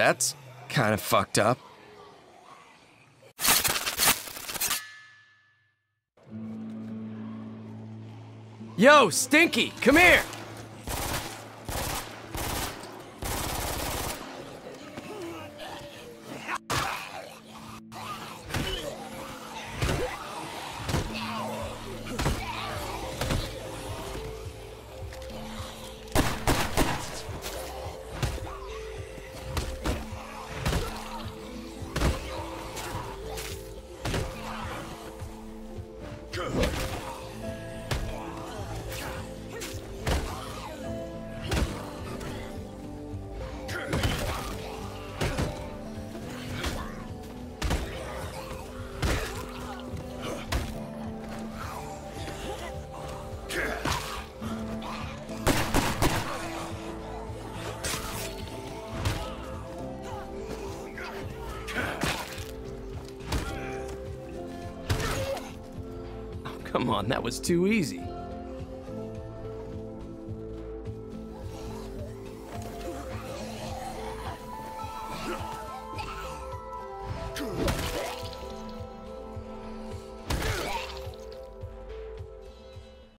That's kind of fucked up. Yo, Stinky, come here! Marker! Come on, that was too easy.